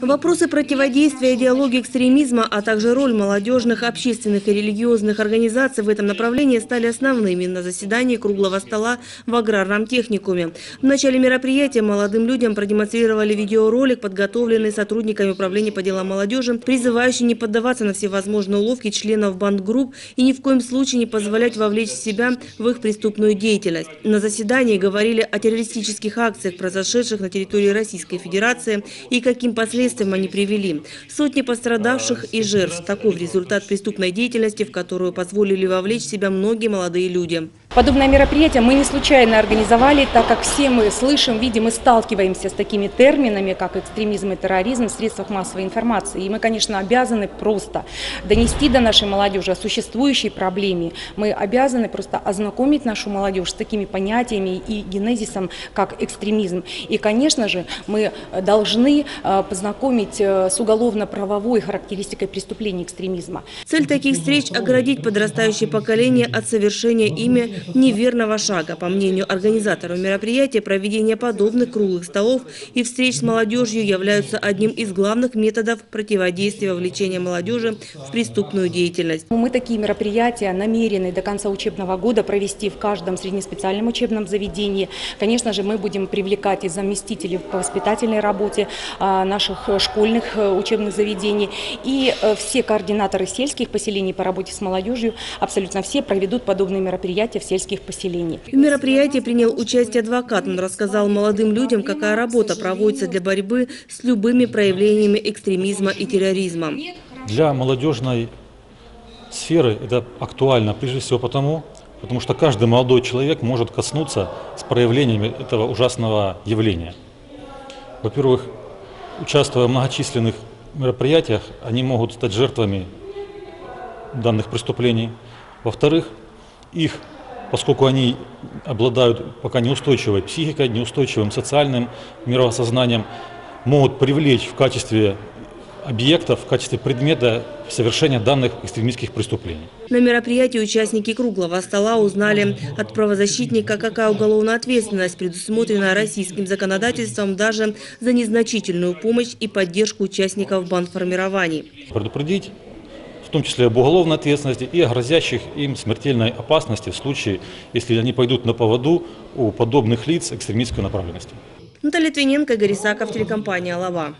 Вопросы противодействия идеологии экстремизма, а также роль молодежных, общественных и религиозных организаций в этом направлении стали основными на заседании круглого стола в аграрном техникуме. В начале мероприятия молодым людям продемонстрировали видеоролик, подготовленный сотрудниками управления по делам молодежи, призывающий не поддаваться на всевозможные уловки членов бандгрупп и ни в коем случае не позволять вовлечь себя в их преступную деятельность. На заседании говорили о террористических акциях, произошедших на территории Российской Федерации и каким последствиям они привели. Сотни пострадавших и жертв – таков результат преступной деятельности, в которую позволили вовлечь себя многие молодые люди. Подобное мероприятие мы не случайно организовали, так как все мы слышим, видим и сталкиваемся с такими терминами, как экстремизм и терроризм в средствах массовой информации. И мы, конечно, обязаны просто донести до нашей молодежи о существующей проблеме. Мы обязаны просто ознакомить нашу молодежь с такими понятиями и генезисом, как экстремизм. И, конечно же, мы должны э, познакомить э, с уголовно-правовой характеристикой преступлений экстремизма. Цель таких встреч – оградить подрастающее поколение от совершения ими неверного шага. По мнению организаторов мероприятия, проведение подобных круглых столов и встреч с молодежью являются одним из главных методов противодействия вовлечения молодежи в преступную деятельность. Мы такие мероприятия намерены до конца учебного года провести в каждом среднеспециальном учебном заведении. Конечно же, мы будем привлекать и заместителей по воспитательной работе а, наших школьных э, учебных заведений. И э, все координаторы сельских поселений по работе с молодежью, абсолютно все проведут подобные мероприятия в сельских поселениях. В мероприятии принял участие адвокат. Он рассказал молодым людям, какая работа проводится для борьбы с любыми проявлениями экстремизма и терроризма. Для молодежной сферы это актуально прежде всего потому, потому что каждый молодой человек может коснуться с проявлениями этого ужасного явления. Во-первых, участвуя в многочисленных мероприятиях, они могут стать жертвами данных преступлений. Во-вторых, их, поскольку они обладают пока неустойчивой психикой, неустойчивым социальным мировосознанием, могут привлечь в качестве объектов, в качестве предмета совершения данных экстремистских преступлений. На мероприятии участники круглого стола узнали от правозащитника, какая уголовная ответственность предусмотрена российским законодательством даже за незначительную помощь и поддержку участников бандформирований. Предупредить в том числе об уголовной ответственности и о грозящих им смертельной опасности в случае, если они пойдут на поводу у подобных лиц экстремистской направленности. Наталья Твиненко, Игорь Исаков, телекомпания «Алава».